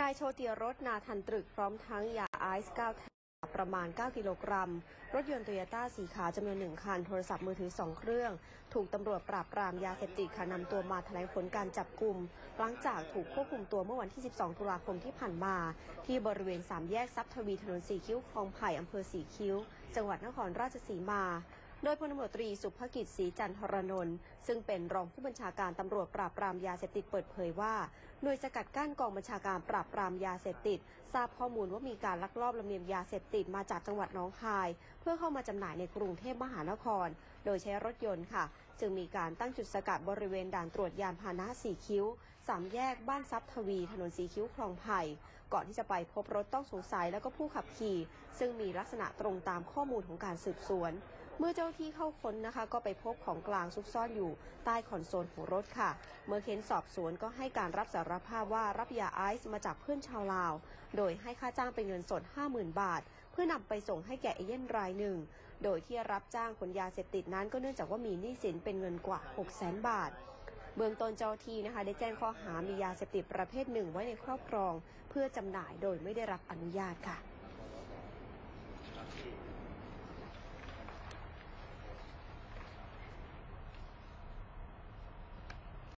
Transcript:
นายโชติรสนาทันตรึกพร้อมทั้งยาไอซ์9แท่งประมาณ 9 กิโลกรัม รถยนต์โตโยต้าสีขาวจำนวนหนึ่งคัน โทรศัพท์มือถือ 2 เครื่อง ถูกตำรวจปราบปรามยาเสพติดค่ะนำตัวมาแถลงผลการจับกลุ่ม หลังจากถูกควบคุมตัวเมื่อวันที่ 12 ตุลาคมที่ผ่านมา ที่บริเวณสามแยกทรัพย์ทวีถนนสีคิ้วคลองไผ่อำเภอสีคิ้ว จังหวัดนครราชสีมา โดยพลตำรวจตรีสุภกิจศรีจันทรนนท์ซึ่งเป็นรองผู้บัญชาการตำรวจปราบปรามยาเสพติดเปิดเผยว่า หน่วยสกัดกั้นกองบัญชาการปราบปรามยาเสพติด ทราบข้อมูลว่ามีการลักลอบลำเลียงยาเสพติดมาจากจังหวัดน้องคาย เพื่อเข้ามาจำหน่ายในกรุงเทพมหานคร โดยใช้รถยนต์ค่ะ จึงมีการตั้งจุดสกัดบริเวณด่านตรวจยานพาหนะสีคิ้วสามแยกบ้านทรัพทวี ถนนสีคิ้วคลองไผ่ก่อนที่จะไปพบรถต้องสงสัยแล้วก็ผู้ขับขี่ ซึ่งมีลักษณะตรงตามข้อมูลของการสืบสวน เมื่อเจ้าที่เข้าค้นนะคะ ก็ไปพบของกลางซุกซ่อนอยู่ใต้คอนโซลของรถค่ะ เมื่อเค้นสอบสวนก็ให้การรับสารภาพว่ารับยาไอซ์มาจากเพื่อนชาวลาว โดยให้ค่าจ้างเป็นเงินสด 50,000 บาท เพื่อนำไปส่งให้แก่เอเย่นรายหนึ่ง โดยที่รับจ้างขนยาเสพติดนั้นก็เนื่องจากว่ามีหนี้สินเป็นเงินกว่า 600,000 บาทเบื้องต้นเจ้าหน้าที่นะคะ ได้แจ้งข้อหามียาเสพติดประเภทหนึ่งไว้ในครอบครอง เพื่อจำหน่ายโดยไม่ได้รับอนุญาตค่ะ